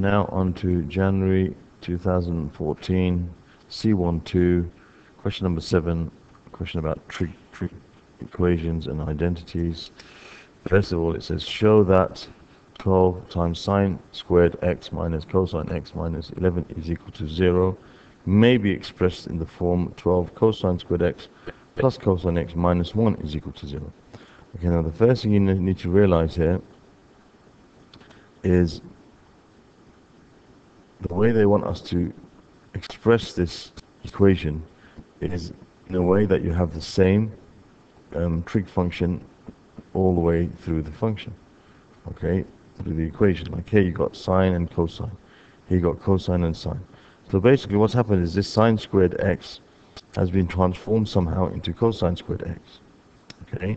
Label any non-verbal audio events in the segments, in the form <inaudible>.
Now on to January 2014, C12, question number seven, question about trig, trig equations and identities. First of all, it says show that 12 times sine squared x minus cosine x minus 11 is equal to 0 may be expressed in the form 12 cosine squared x plus cosine x minus 1 is equal to 0. Okay, now the first thing you need to realize here is the way they want us to express this equation is in a way that you have the same um, trig function all the way through the function. Okay, through the equation. Like here you got sine and cosine. Here you got cosine and sine. So basically what's happened is this sine squared x has been transformed somehow into cosine squared x. Okay.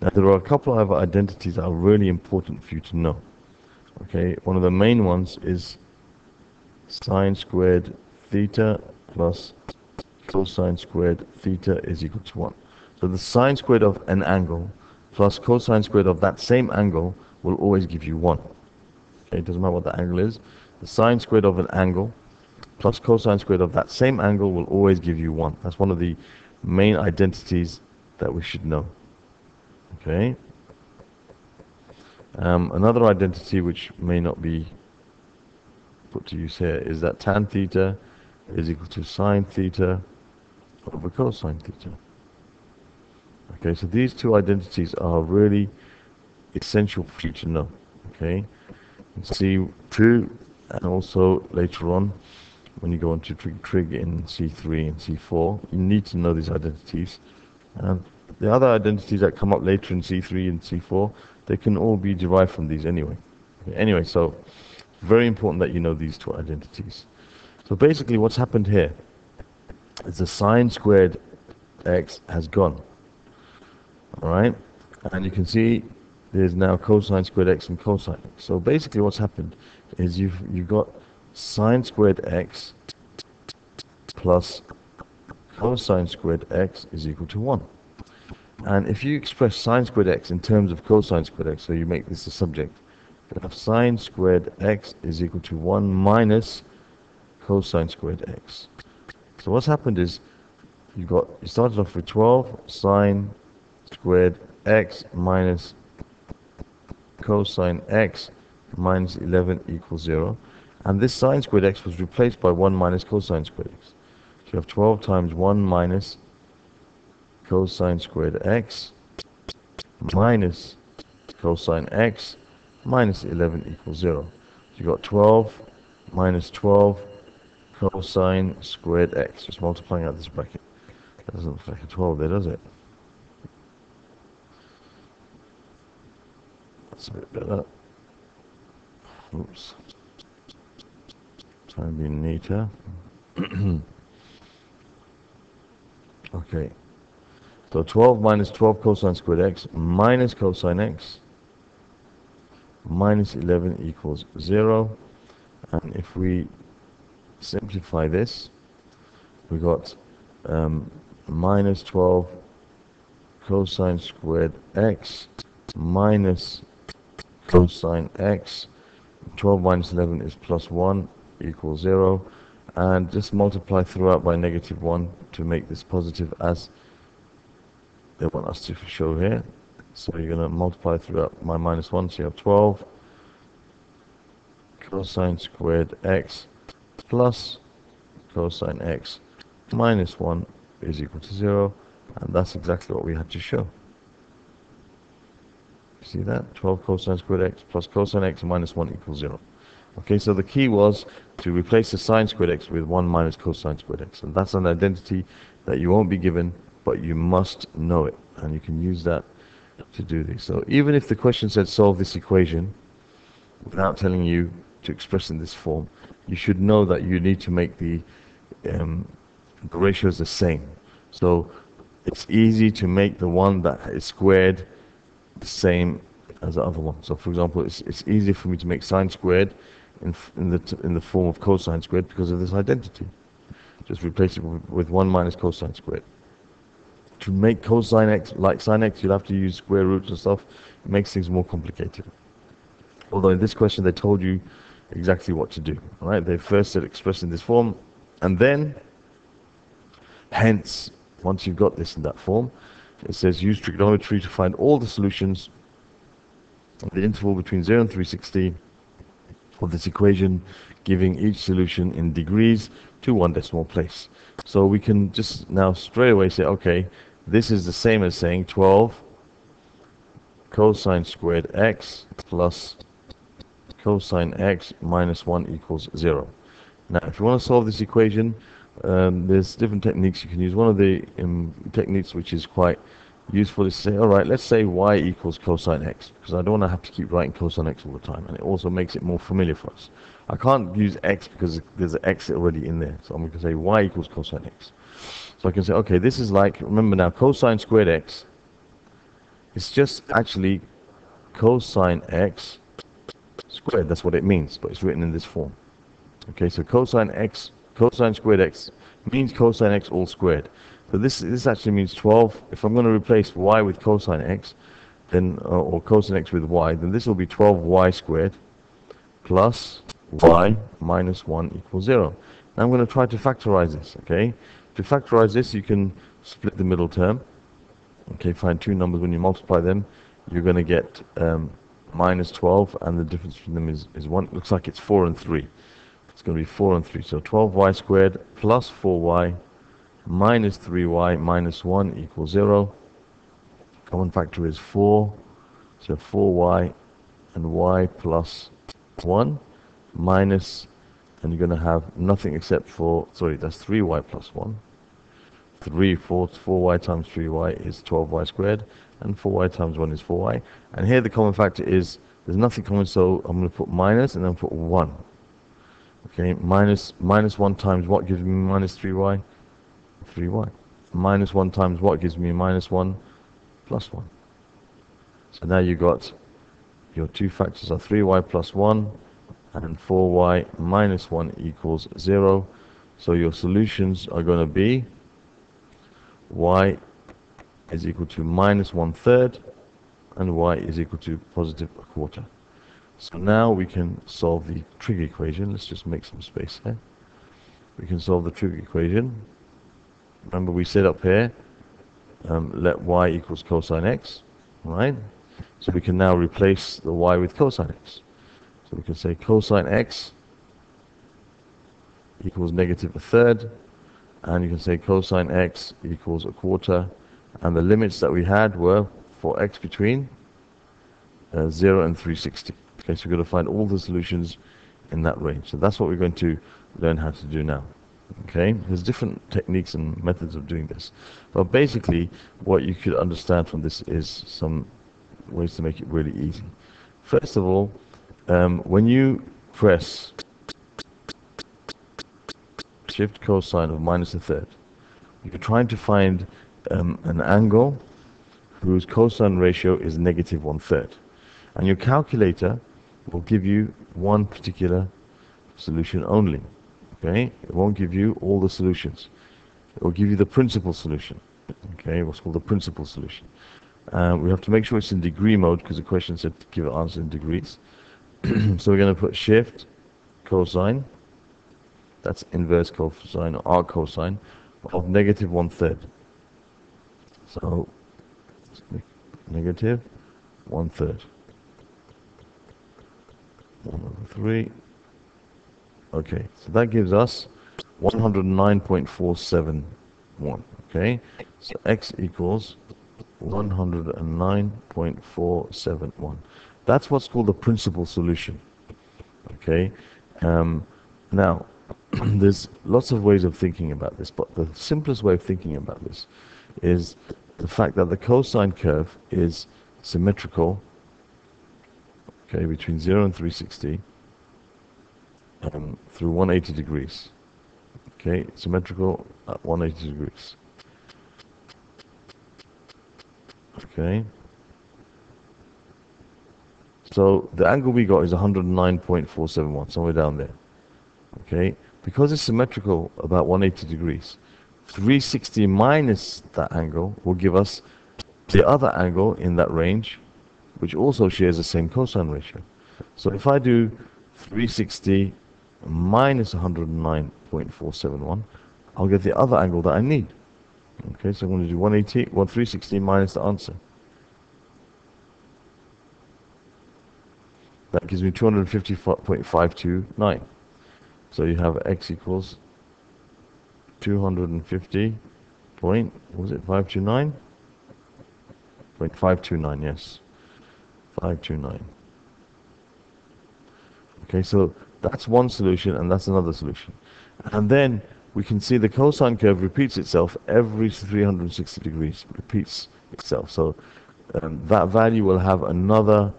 Now there are a couple of other identities that are really important for you to know. Okay, one of the main ones is sine squared theta plus cosine squared theta is equal to 1. So the sine squared of an angle plus cosine squared of that same angle will always give you 1. Okay, it doesn't matter what the angle is. The sine squared of an angle plus cosine squared of that same angle will always give you 1. That's one of the main identities that we should know. Okay. Um, another identity which may not be put to use here is that tan theta is equal to sine theta over cosine theta. Okay, so these two identities are really essential for you to know. Okay, C2 and also later on when you go on to trig, trig in C3 and C4, you need to know these identities. And the other identities that come up later in C3 and C4, they can all be derived from these anyway. Anyway, so very important that you know these two identities. So basically what's happened here is the sine squared x has gone. Alright? And you can see there's now cosine squared x and cosine x. So basically what's happened is you've you've got sine squared x plus cosine squared x is equal to 1. And if you express sine squared x in terms of cosine squared x, so you make this a subject, you have sine squared x is equal to 1 minus cosine squared x. So what's happened is you got you started off with 12 sine squared x minus cosine x minus 11 equals 0. And this sine squared x was replaced by 1 minus cosine squared x. So you have 12 times 1 minus cosine squared x minus cosine x minus 11 equals 0. So you got 12 minus 12 cosine squared x. Just multiplying out this bracket. That doesn't look like a 12 there, does it? That's a bit better. Oops. Try and be neater. <clears throat> okay. So 12 minus 12 cosine squared x minus cosine x minus 11 equals 0. And if we simplify this, we got um, minus 12 cosine squared x minus cosine x. 12 minus 11 is plus 1 equals 0 and just multiply throughout by negative 1 to make this positive as they want us to show here. So you're going to multiply throughout by minus 1, so you have 12 cosine squared x plus cosine x minus 1 is equal to 0 and that's exactly what we had to show. See that? 12 cosine squared x plus cosine x minus 1 equals 0. Okay, so the key was to replace the sine squared x with 1 minus cosine squared x. And that's an identity that you won't be given, but you must know it. And you can use that to do this. So even if the question said solve this equation, without telling you to express in this form, you should know that you need to make the, um, the ratios the same. So it's easy to make the one that is squared the same as the other one. So for example, it's, it's easier for me to make sine squared in, in, the, in the form of cosine squared because of this identity. Just replace it with, with 1 minus cosine squared. To make cosine x like sine x, you'll have to use square roots and stuff. It makes things more complicated. Although in this question they told you exactly what to do. All right, they first said express in this form, and then, hence, once you've got this in that form, it says use trigonometry to find all the solutions of the interval between 0 and 360 of this equation, giving each solution in degrees to one decimal place. So we can just now straight away say, okay, this is the same as saying 12 cosine squared x plus cosine x minus 1 equals 0. Now, if you want to solve this equation, um, there's different techniques you can use. One of the um, techniques which is quite useful is to say, all right, let's say y equals cosine x, because I don't want to have to keep writing cosine x all the time, and it also makes it more familiar for us. I can't use x because there's an x already in there, so I'm going to say y equals cosine x. So I can say, okay, this is like, remember now, cosine squared x, it's just actually cosine x squared, that's what it means, but it's written in this form. Okay, so cosine x, cosine squared x means cosine x all squared. So this this actually means 12. If I'm going to replace y with cosine x, then uh, or cosine x with y, then this will be 12y squared plus y minus 1 equals 0. Now I'm going to try to factorize this, okay? To factorize this, you can split the middle term. Okay, find two numbers. When you multiply them, you're going to get um, minus 12, and the difference between them is, is 1. It looks like it's 4 and 3. It's going to be 4 and 3. So 12y squared plus 4y minus 3y minus 1 equals 0. Common factor is 4. So 4y and y plus 1 minus, and you're going to have nothing except for, sorry, that's 3y plus 1. 3 fourths, 4y times 3y is 12y squared, and 4y times 1 is 4y. And here the common factor is, there's nothing common, so I'm going to put minus and then put 1. Okay, minus, minus 1 times what gives me minus 3y? 3y. Minus 1 times what gives me minus 1 plus 1. So now you've got your two factors are 3y plus 1 and 4y minus 1 equals 0. So your solutions are going to be y is equal to minus 1 third and y is equal to positive a quarter. So now we can solve the trig equation. Let's just make some space here. We can solve the trig equation. Remember we said up here, um, let y equals cosine x, right? So we can now replace the y with cosine x. So we can say cosine x equals negative a third, and you can say cosine x equals a quarter, and the limits that we had were for x between uh, 0 and 360. Okay, so we're going to find all the solutions in that range. So that's what we're going to learn how to do now. Okay, there's different techniques and methods of doing this. But basically, what you could understand from this is some ways to make it really easy. First of all, um, when you press shift cosine of minus a third, you're trying to find um, an angle whose cosine ratio is negative one third. And your calculator will give you one particular solution only. Okay, it won't give you all the solutions. It will give you the principal solution. Okay, what's called the principal solution. Uh, we have to make sure it's in degree mode because the question said to give an answer in degrees. <clears throat> so we're going to put shift cosine. That's inverse cosine or arc cosine of negative one third. So negative one third. 1 over 3. Okay, so that gives us 109.471. Okay, so x equals 109.471. That's what's called the principal solution. Okay, um, now <clears throat> there's lots of ways of thinking about this, but the simplest way of thinking about this is the fact that the cosine curve is symmetrical okay, between 0 and 360 um, through 180 degrees. Okay, symmetrical at 180 degrees. Okay. So the angle we got is 109.471, somewhere down there. Okay, because it's symmetrical about 180 degrees, 360 minus that angle will give us the other angle in that range which also shares the same cosine ratio. So if I do 360 minus 109.471, I'll get the other angle that I need. Okay, so I'm going to do 180, 1360 minus the answer. That gives me 250.529. So you have x equals 250 point, was it 529? Point 529, yes. 529. Okay, so that's one solution and that's another solution. And then we can see the cosine curve repeats itself every 360 degrees, repeats itself. So um, that value will have another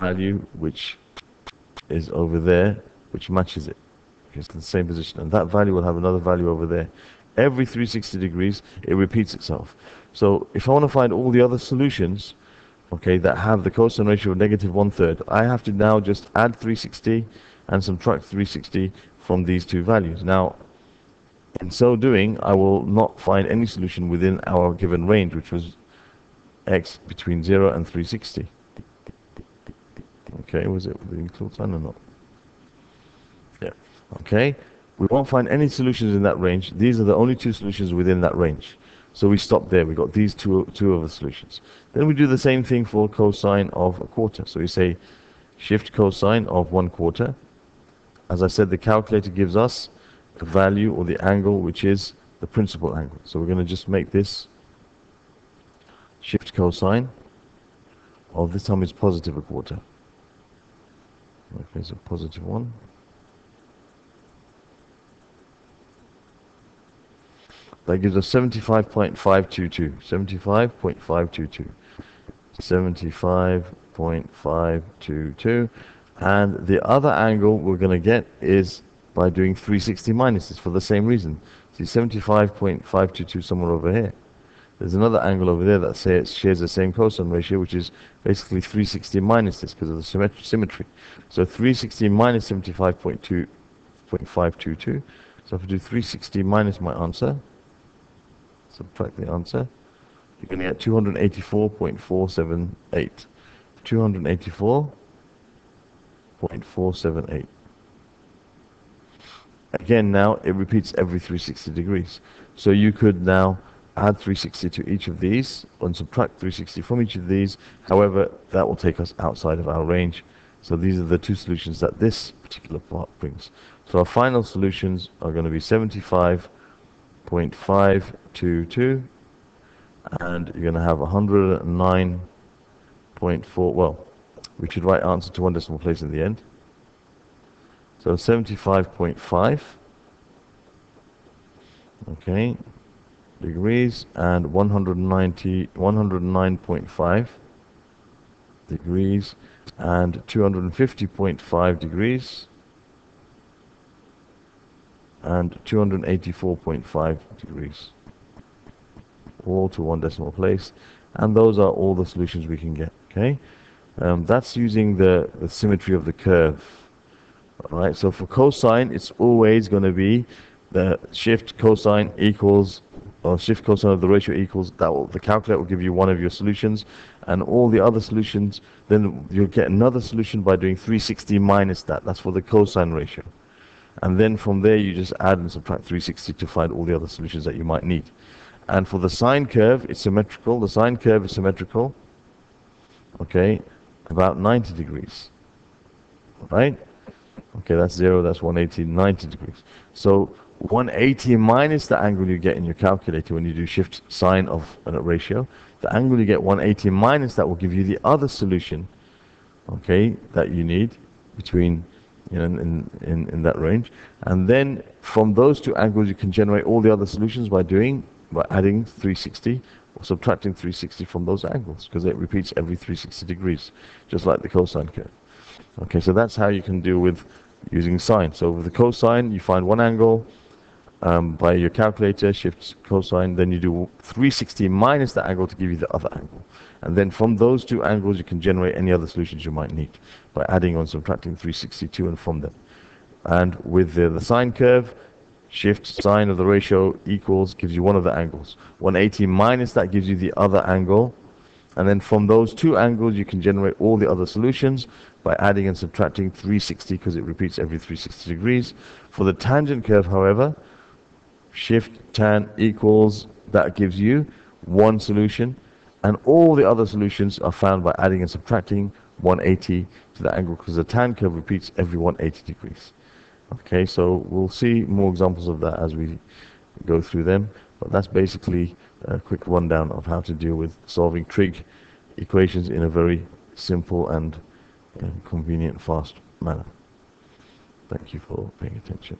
value which is over there, which matches it. It's in the same position. And that value will have another value over there. Every 360 degrees, it repeats itself. So if I want to find all the other solutions, okay, that have the cosine ratio of negative one third, I have to now just add 360 and subtract 360 from these two values. Now, in so doing, I will not find any solution within our given range, which was x between 0 and 360. Okay, was it the equal sign or not? Yeah. Okay, we won't find any solutions in that range. These are the only two solutions within that range. So we stop there. We got these two two of the solutions. Then we do the same thing for cosine of a quarter. So we say shift cosine of one quarter. As I said, the calculator gives us the value or the angle which is the principal angle. So we're going to just make this shift cosine of this time is positive a quarter. Okay, a positive one. That gives us 75.522. 75.522. 75.522. And the other angle we're going to get is by doing 360 minuses for the same reason. See 75.522 somewhere over here. There's another angle over there that say it shares the same cosine ratio, which is basically 360 minus this because of the symmetry. So 360 minus 75.2.522. So if I do 360 minus my answer, subtract the answer, you're going to get 284.478. 284.478. Again, now it repeats every 360 degrees. So you could now add 360 to each of these and subtract 360 from each of these. However, that will take us outside of our range. So these are the two solutions that this particular part brings. So our final solutions are going to be 75.522 and you're going to have 109.4 well we should write answer to one decimal place in the end so 75.5 okay degrees and 190 109.5 degrees and 250.5 degrees and 284.5 degrees. All to one decimal place. And those are all the solutions we can get okay? Um, that's using the, the symmetry of the curve all right? So for cosine it's always going to be the shift cosine equals or shift cosine of the ratio equals that will, the calculator will give you one of your solutions and all the other solutions then you'll get another solution by doing 360 minus that. That's for the cosine ratio. And then from there you just add and subtract 360 to find all the other solutions that you might need. And for the sine curve it's symmetrical. The sine curve is symmetrical okay about 90 degrees right? Okay that's 0 that's 180 90 degrees. So 180 minus the angle you get in your calculator when you do shift sine of a ratio. The angle you get 180 minus that will give you the other solution, okay, that you need between you know, in, in, in that range. And then from those two angles you can generate all the other solutions by doing, by adding 360 or subtracting 360 from those angles because it repeats every 360 degrees, just like the cosine curve. Okay, so that's how you can deal with using sine. So with the cosine, you find one angle, um, by your calculator, shift cosine, then you do 360 minus the angle to give you the other angle. And then from those two angles, you can generate any other solutions you might need by adding on subtracting 362 and from them. And with the, the sine curve, shift sine of the ratio equals gives you one of the angles. 180 minus that gives you the other angle. And then from those two angles, you can generate all the other solutions by adding and subtracting 360 because it repeats every 360 degrees. For the tangent curve, however, shift tan equals, that gives you one solution, and all the other solutions are found by adding and subtracting 180 to that angle because the tan curve repeats every 180 degrees. Okay, so we'll see more examples of that as we go through them, but that's basically a quick rundown of how to deal with solving trig equations in a very simple and uh, convenient, fast manner. Thank you for paying attention.